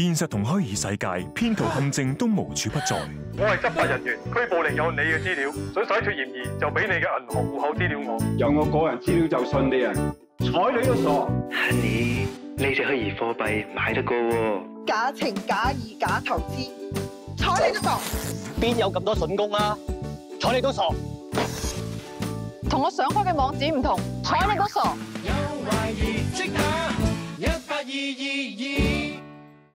现实同虚拟世界，编徒陷阱都无处不在。我系执法人员，拘捕令有你嘅资料，想洗脱嫌疑就俾你嘅银行户口资料我。有我个人资料就信你啊？彩你都傻。Honey，呢只虚拟货币买得过？假情假意假投资，彩你都傻。边有咁多笋工啊？彩你都傻。同我上开嘅网址唔同，彩你都傻。